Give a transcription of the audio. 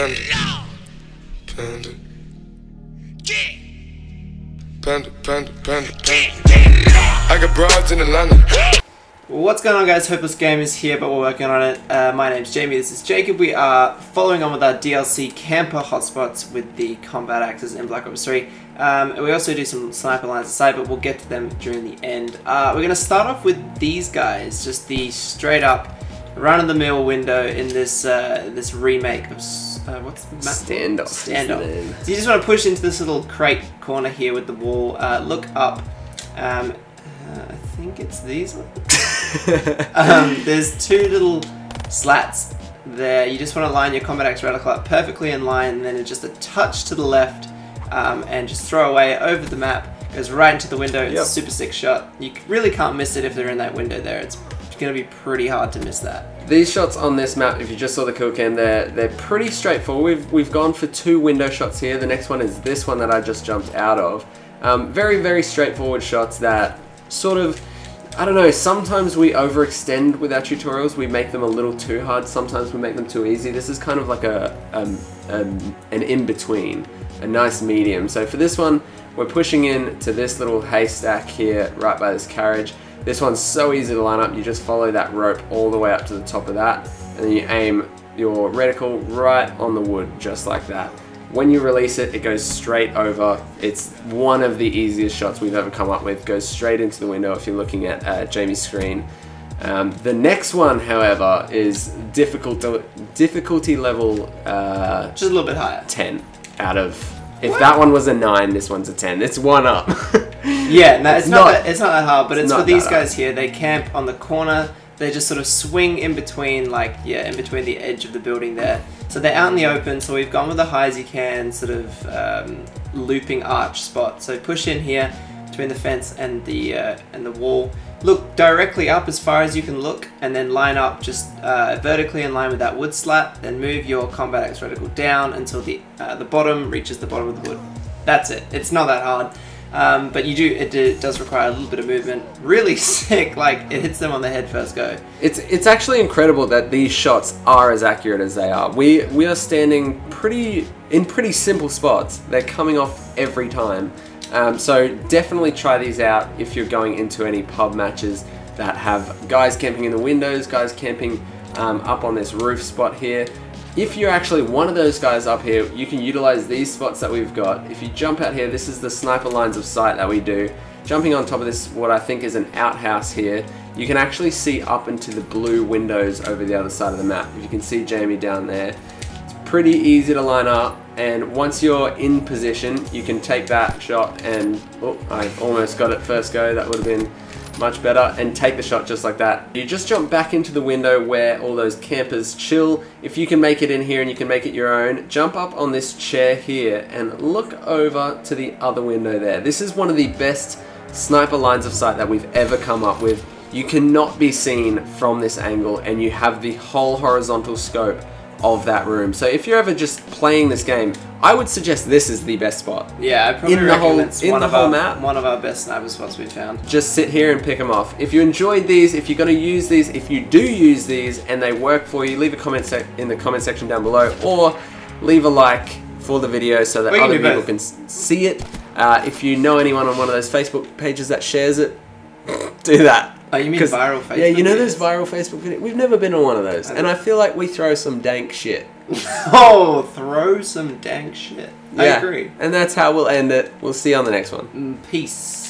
Panda. Panda, panda, panda, panda. I got broads in Atlanta. What's going on guys, Hopeless Gamers here, but we're working on it. Uh, my name's Jamie, this is Jacob. We are following on with our DLC camper hotspots with the combat axes in Black Ops 3. Um, and we also do some sniper lines of sight, but we'll get to them during the end. Uh, we're going to start off with these guys, just the straight up run-of-the-mill window in this uh, this remake of uh, what's the map? Standoff. Standoff. So you just want to push into this little crate corner here with the wall. Uh, look up. Um, uh, I think it's these ones. um, there's two little slats there. You just want to line your Combat Axe reticle up perfectly in line, and then just a touch to the left, um, and just throw away over the map. Goes right into the window. It's Yep. a super sick shot. You really can't miss it if they're in that window there. It's going to be pretty hard to miss that. These shots on this map, if you just saw the kill cam, they're they're pretty straightforward. We've we've gone for two window shots here. The next one is this one that I just jumped out of. Um, very very straightforward shots that sort of. I don't know, sometimes we overextend with our tutorials, we make them a little too hard, sometimes we make them too easy. This is kind of like a, um, um, an in-between, a nice medium. So for this one, we're pushing in to this little haystack here, right by this carriage. This one's so easy to line up, you just follow that rope all the way up to the top of that, and then you aim your reticle right on the wood, just like that. When you release it, it goes straight over. It's one of the easiest shots we've ever come up with. Goes straight into the window if you're looking at uh, Jamie's screen. Um, the next one, however, is difficult difficulty level uh, Just a little bit higher. 10 out of. If that one was a 9, this one's a 10. It's one up. Yeah, no, it's, It's not, not- that, it's not that hard, but it's it's, for these guys here. They camp on the corner. They just sort of swing in between, like yeah, in between the edge of the building there. So they're out in the open. So we've gone with the high as you can, sort of um, looping arch spot. So push in here between the fence and the uh, and the wall. Look directly up as far as you can look, and then line up just uh, vertically in line with that wood slat. Then move your combat axe reticle down until the uh, the bottom reaches the bottom of the wood. That's it. It's not that hard. Um, but you do it, do- does require a little bit of movement. Really sick, like it hits them on the head first go. It's it's actually incredible that these shots are as accurate as they are. We we are standing pretty in pretty simple spots. They're coming off every time. Um, so definitely try these out if you're going into any pub matches that have guys camping in the windows, guys camping um, up on this roof spot here. If you're actually one of those guys up here, you can utilize these spots that we've got. If you jump out here, this is the sniper lines of sight that we do. Jumping on top of this, what I think is an outhouse here, you can actually see up into the blue windows over the other side of the map. If you can see Jamie down there, it's pretty easy to line up. And once you're in position, you can take that shot and, oh, I almost got it first go. That would have been much better and take the shot just like that. You just jump back into the window where all those campers chill. If you can make it in here and you can make it your own, jump up on this chair here and look over to the other window there. This is one of the best sniper lines of sight that we've ever come up with. You cannot be seen from this angle and you have the whole horizontal scope of that room. So if you're ever just playing this game, I would suggest this is the best spot. Yeah, I probably In the whole- it's in one the of whole our map? one of our best sniper spots we've found. just sit here and pick them off. If you enjoyed these, if you're going to use these, if you do use these and they work for you, leave a comment in the comment section down below or leave a like for the video so that other people both. can see it. Uh, if you know anyone on one of those Facebook pages that shares it, do that. Oh, you mean viral Facebook Yeah, you know videos? those viral Facebook videos? We've never been on one of those. And I feel like we throw some dank shit. Oh, throw some dank shit. I Yeah. agree. And that's how we'll end it. We'll see you on the next one. Mm, Peace.